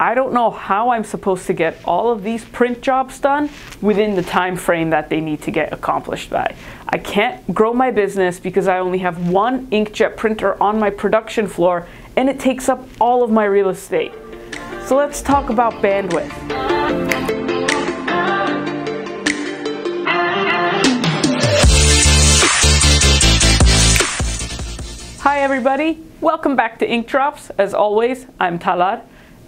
I don't know how I'm supposed to get all of these print jobs done within the time frame that they need to get accomplished by. I can't grow my business because I only have one inkjet printer on my production floor and it takes up all of my real estate. So let's talk about bandwidth. Hi everybody, welcome back to Ink Drops. As always, I'm Talad.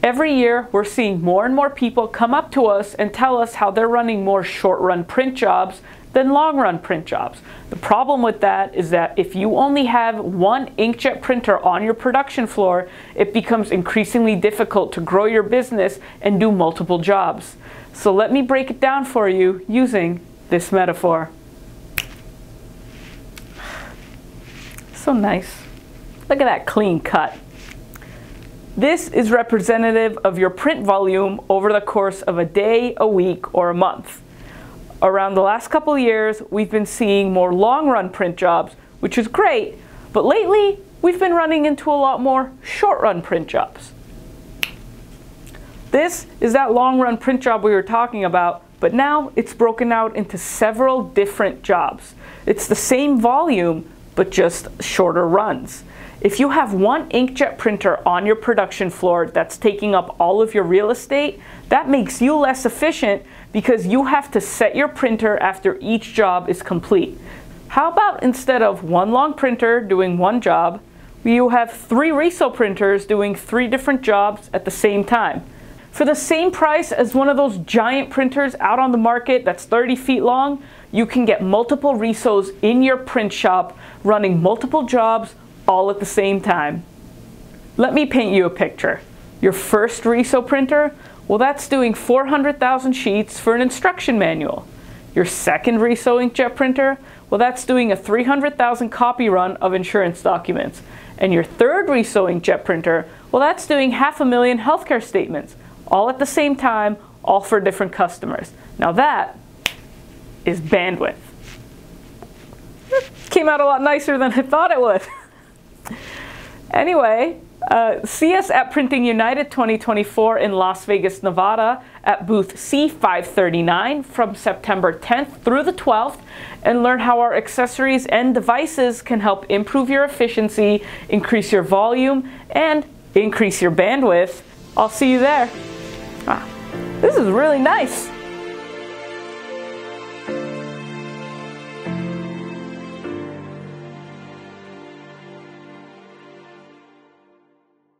Every year, we're seeing more and more people come up to us and tell us how they're running more short run print jobs than long run print jobs. The problem with that is that if you only have one inkjet printer on your production floor, it becomes increasingly difficult to grow your business and do multiple jobs. So let me break it down for you using this metaphor. So nice. Look at that clean cut. This is representative of your print volume over the course of a day, a week, or a month. Around the last couple years, we've been seeing more long run print jobs, which is great, but lately we've been running into a lot more short run print jobs. This is that long run print job we were talking about, but now it's broken out into several different jobs. It's the same volume, but just shorter runs. If you have one inkjet printer on your production floor that's taking up all of your real estate, that makes you less efficient because you have to set your printer after each job is complete. How about instead of one long printer doing one job, you have three Riso printers doing three different jobs at the same time? For the same price as one of those giant printers out on the market that's 30 feet long, you can get multiple Risos in your print shop running multiple jobs all at the same time. Let me paint you a picture. Your first Riso printer, well that's doing 400,000 sheets for an instruction manual. Your second Riso inkjet printer, well that's doing a 300,000 copy run of insurance documents. And your third Riso inkjet printer, well that's doing half a million healthcare statements, all at the same time, all for different customers. Now that is bandwidth. It Came out a lot nicer than I thought it would. Anyway, uh, see us at Printing United 2024 in Las Vegas, Nevada at booth C539 from September 10th through the 12th and learn how our accessories and devices can help improve your efficiency, increase your volume, and increase your bandwidth. I'll see you there. Ah, this is really nice.